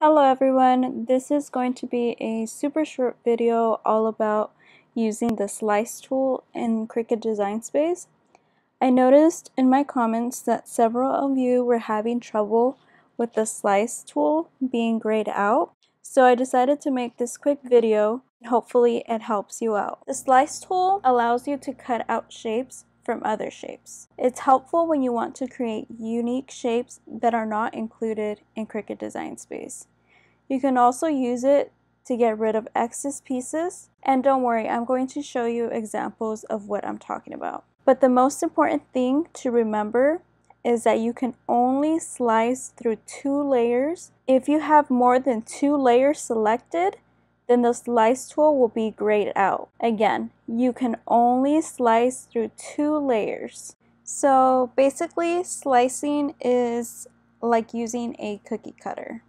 Hello everyone, this is going to be a super short video all about using the slice tool in Cricut Design Space. I noticed in my comments that several of you were having trouble with the slice tool being grayed out, so I decided to make this quick video. Hopefully it helps you out. The slice tool allows you to cut out shapes from other shapes. It's helpful when you want to create unique shapes that are not included in Cricut Design Space. You can also use it to get rid of excess pieces. And don't worry, I'm going to show you examples of what I'm talking about. But the most important thing to remember is that you can only slice through two layers. If you have more than two layers selected, then the slice tool will be grayed out. Again, you can only slice through two layers. So basically, slicing is like using a cookie cutter.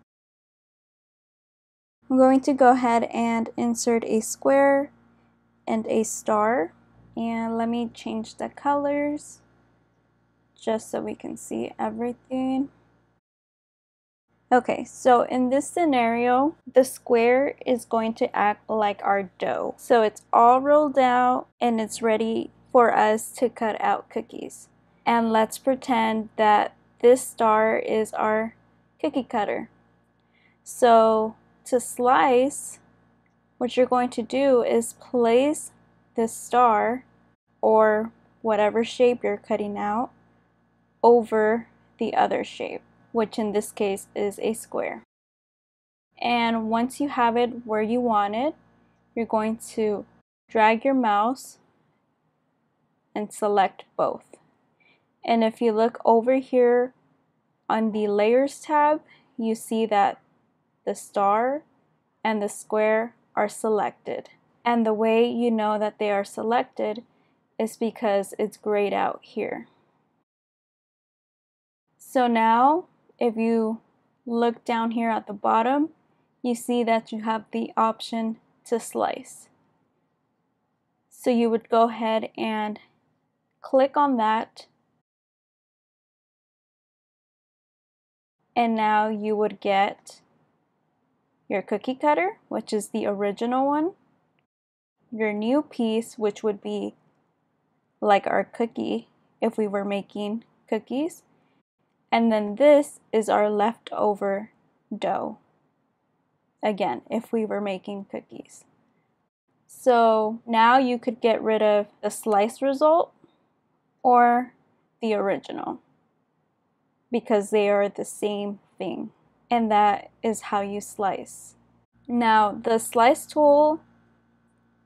I'm going to go ahead and insert a square and a star. And let me change the colors just so we can see everything. Okay, so in this scenario, the square is going to act like our dough. So it's all rolled out and it's ready for us to cut out cookies. And let's pretend that this star is our cookie cutter. So to slice, what you're going to do is place this star or whatever shape you're cutting out over the other shape which in this case is a square. And once you have it where you want it, you're going to drag your mouse and select both. And if you look over here on the layers tab, you see that the star and the square are selected. And the way you know that they are selected is because it's grayed out here. So now if you look down here at the bottom, you see that you have the option to slice. So you would go ahead and click on that. And now you would get your cookie cutter, which is the original one, your new piece, which would be like our cookie if we were making cookies, and then this is our leftover dough. Again, if we were making cookies. So now you could get rid of the slice result or the original because they are the same thing. And that is how you slice. Now, the slice tool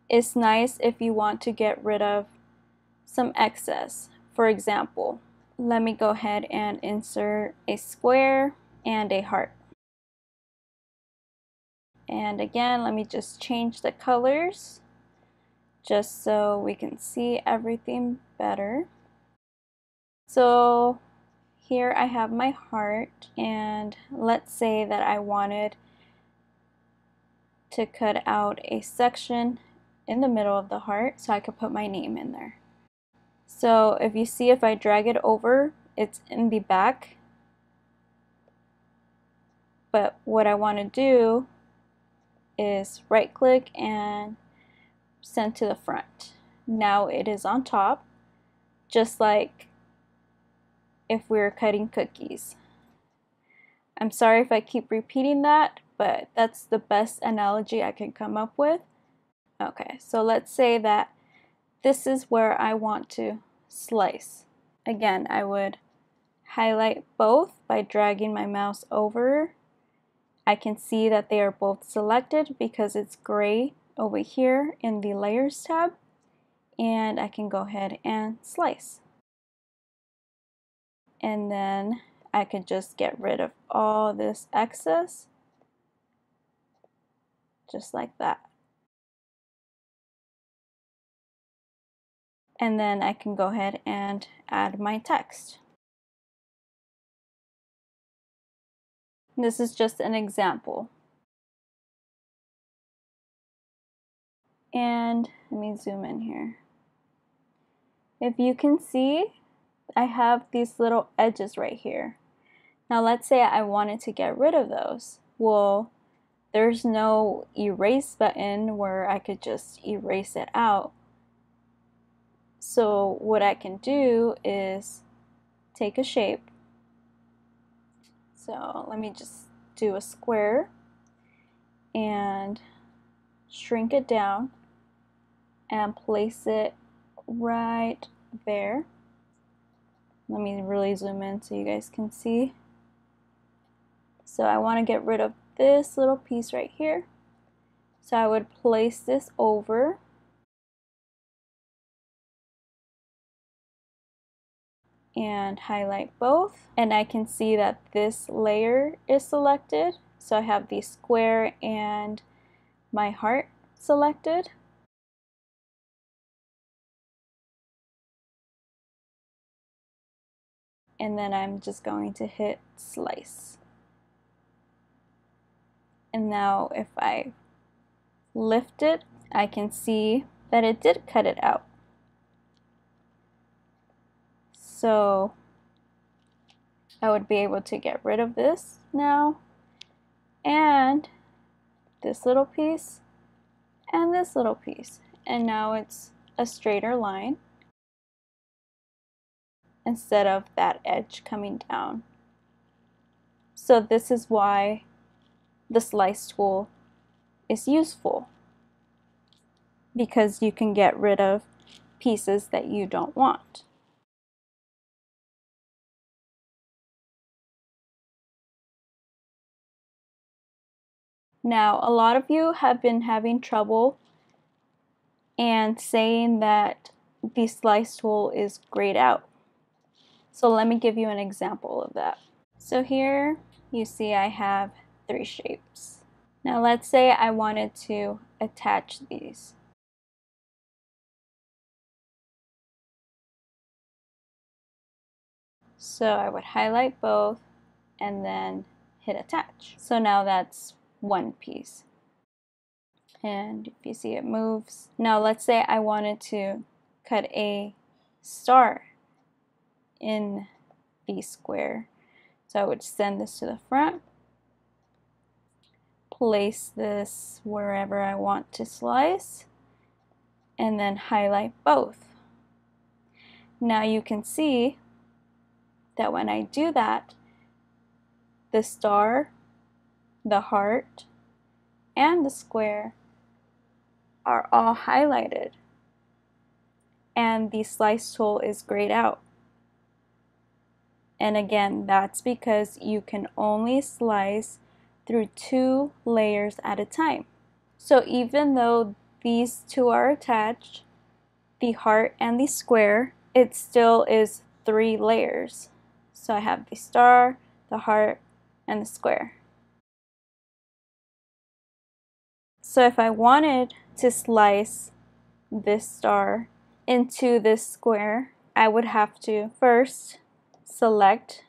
is nice if you want to get rid of some excess. For example, let me go ahead and insert a square and a heart. And again, let me just change the colors just so we can see everything better. So here I have my heart and let's say that I wanted to cut out a section in the middle of the heart so I could put my name in there. So if you see if I drag it over, it's in the back. But what I want to do is right click and send to the front. Now it is on top, just like if we were cutting cookies. I'm sorry if I keep repeating that, but that's the best analogy I can come up with. Okay, so let's say that this is where I want to slice. Again, I would highlight both by dragging my mouse over. I can see that they are both selected because it's gray over here in the layers tab and I can go ahead and slice. And then I could just get rid of all this excess just like that. And then I can go ahead and add my text. This is just an example. And let me zoom in here. If you can see, I have these little edges right here. Now let's say I wanted to get rid of those. well, there's no erase button where I could just erase it out. So what I can do is take a shape. So let me just do a square and shrink it down and place it right there. Let me really zoom in so you guys can see. So I want to get rid of this little piece right here. So I would place this over and highlight both. And I can see that this layer is selected. So I have the square and my heart selected. And then I'm just going to hit slice. And now if I lift it I can see that it did cut it out So I would be able to get rid of this now and this little piece and this little piece. And now it's a straighter line instead of that edge coming down. So this is why the slice tool is useful because you can get rid of pieces that you don't want. Now, a lot of you have been having trouble and saying that the slice tool is grayed out. So let me give you an example of that. So here you see I have three shapes. Now let's say I wanted to attach these. So I would highlight both and then hit attach. So now that's one piece. And if you see it moves. Now let's say I wanted to cut a star in the square. So I would send this to the front, place this wherever I want to slice, and then highlight both. Now you can see that when I do that, the star the heart, and the square are all highlighted and the slice tool is grayed out. And again, that's because you can only slice through two layers at a time. So even though these two are attached, the heart and the square, it still is three layers. So I have the star, the heart, and the square. So if I wanted to slice this star into this square, I would have to first select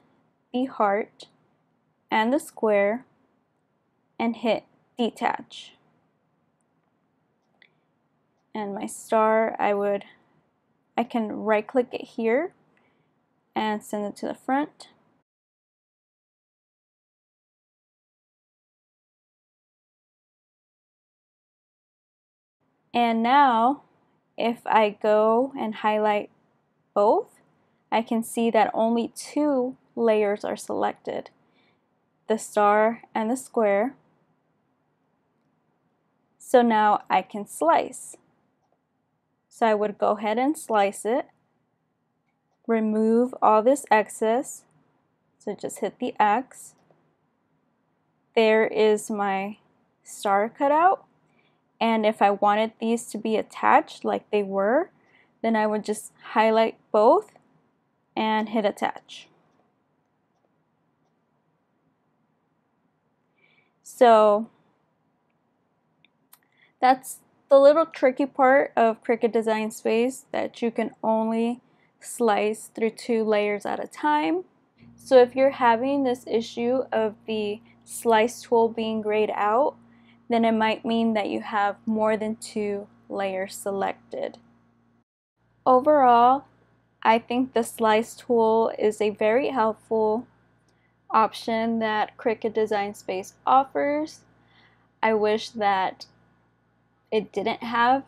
the heart and the square and hit detach. And my star, I would, I can right click it here and send it to the front. And now if I go and highlight both, I can see that only two layers are selected, the star and the square. So now I can slice. So I would go ahead and slice it, remove all this excess, so just hit the X. There is my star cutout and if I wanted these to be attached like they were then I would just highlight both and hit attach. So that's the little tricky part of Cricut Design Space that you can only slice through two layers at a time. So if you're having this issue of the slice tool being grayed out, then it might mean that you have more than two layers selected. Overall, I think the slice tool is a very helpful option that Cricut Design Space offers. I wish that it didn't have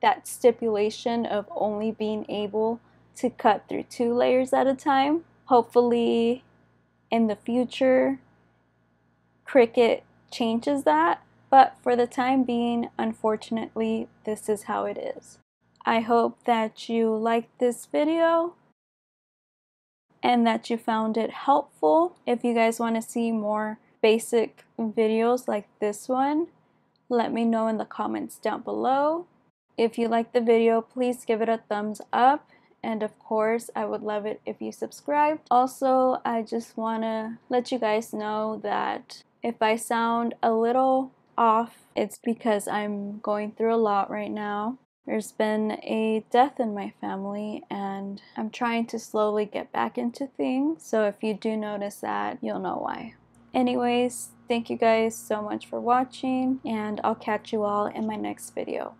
that stipulation of only being able to cut through two layers at a time. Hopefully in the future Cricut changes that, but for the time being, unfortunately, this is how it is. I hope that you liked this video and that you found it helpful. If you guys want to see more basic videos like this one, let me know in the comments down below. If you liked the video, please give it a thumbs up. And of course, I would love it if you subscribed. Also, I just want to let you guys know that if I sound a little off, it's because I'm going through a lot right now. There's been a death in my family, and I'm trying to slowly get back into things. So if you do notice that, you'll know why. Anyways, thank you guys so much for watching, and I'll catch you all in my next video.